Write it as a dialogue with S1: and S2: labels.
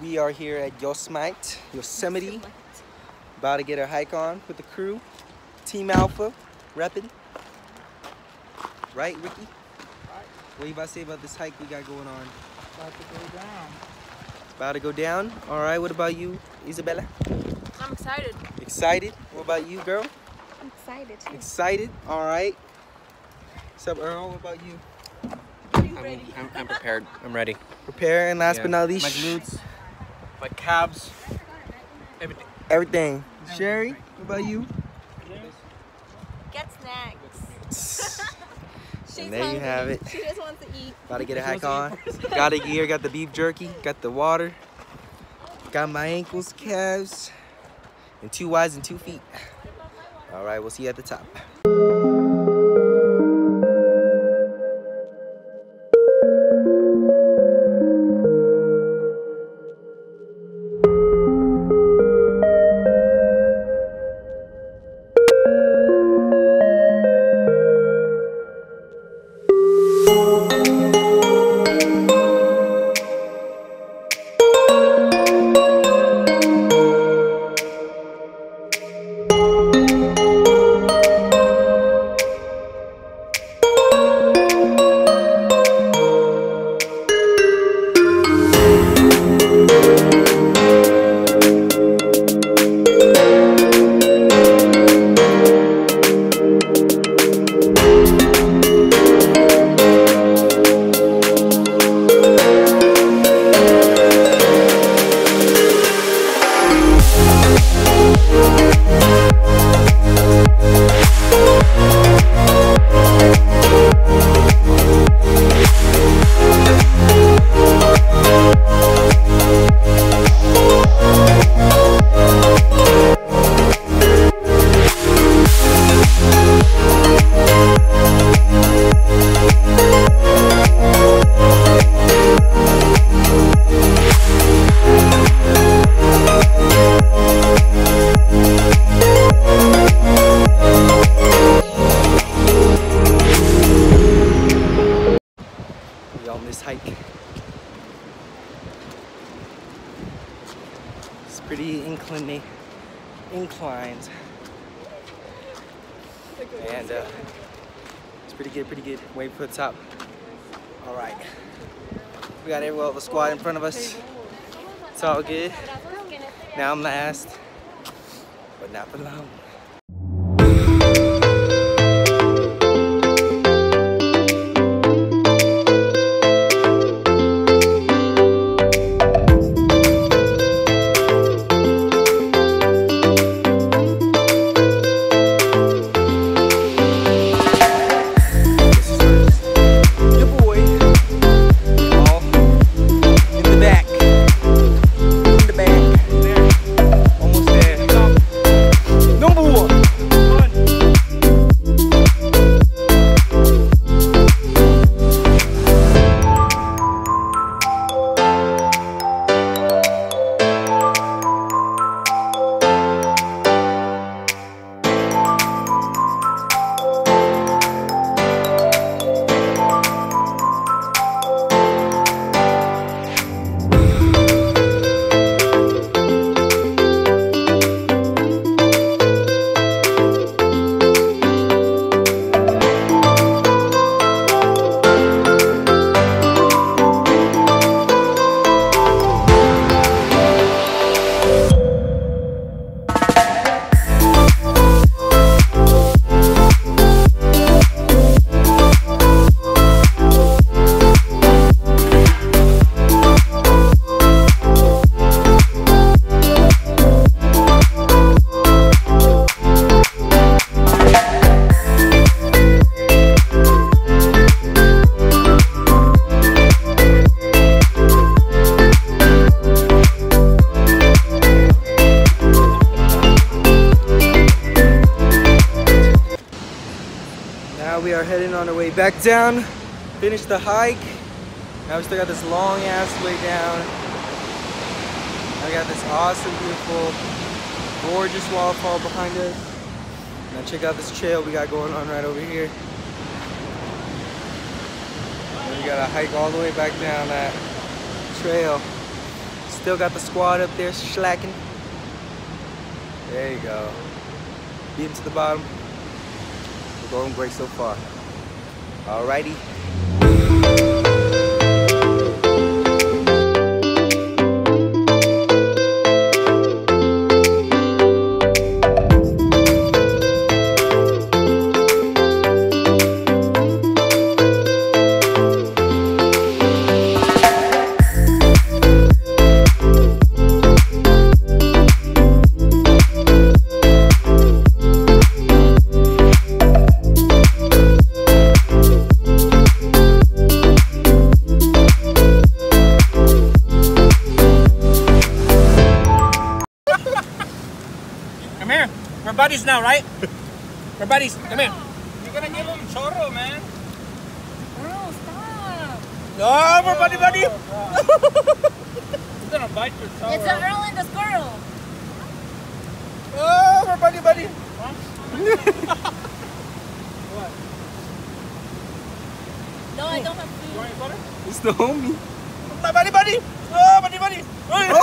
S1: We are here at Yosemite, Yosemite, about to get our hike on with the crew. Team Alpha, repping. Right, Ricky? Right. What you about to say about this hike we got going on?
S2: About to go down.
S1: It's about to go down. All right, what about you, Isabella?
S3: I'm excited.
S1: Excited? What about you, girl?
S3: I'm excited too.
S1: Excited? All right. What's up, Earl? What about you?
S3: I'm
S4: I'm,
S3: ready.
S4: I'm, I'm prepared. I'm ready.
S1: Prepare, and last
S4: Yeah.
S1: but not least,
S4: My glutes, my calves, everything.
S1: everything. Sherry, what about you?
S3: Get snacks. She's
S1: And there you have it.
S3: She just wants to eat.
S1: About to get a hike on. Got a gear, got the beef jerky, got the water, got my ankles, calves, and two wides and two feet. All right, we'll see you at the top. Pretty inclined, inclined, and uh, it's pretty good, pretty good. For the top. All right, we got everyone, the squad in front of us. It's all good. Now I'm last, but not for long. On our way back down. Finished the hike. Now we still got this long ass way down. We got this awesome, beautiful, gorgeous waterfall behind us. Now check out this trail we got going on right over here. And we gotta hike all the way back down that trail. Still got the squad up there slacking. There you go. Beating to the bottom. We're going great so far. Alrighty.
S4: Buddies now, right? We're buddies. Come here. You're gonna give him churro, man.
S3: Bro, stop.
S4: Oh, we're buddy buddy. He's gonna bite your churro.
S3: It's a Earl and the squirrel.
S4: Oh, we're buddy buddy.
S3: No, I don't have food.
S4: You want your butter?
S1: It's the homie.
S4: My buddy buddy. Oh, buddy buddy. Oh,